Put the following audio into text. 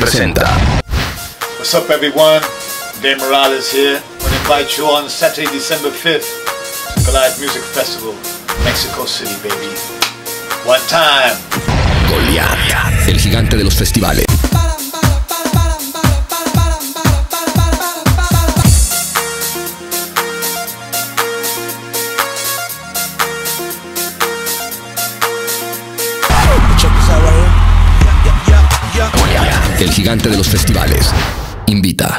presenta. What's up, everyone? Dave Morales here. I want to invite you on Saturday, December 5th to Goliath Music Festival, Mexico City, baby. One time. Goliath, el gigante de los festivales. El gigante de los festivales. Invita.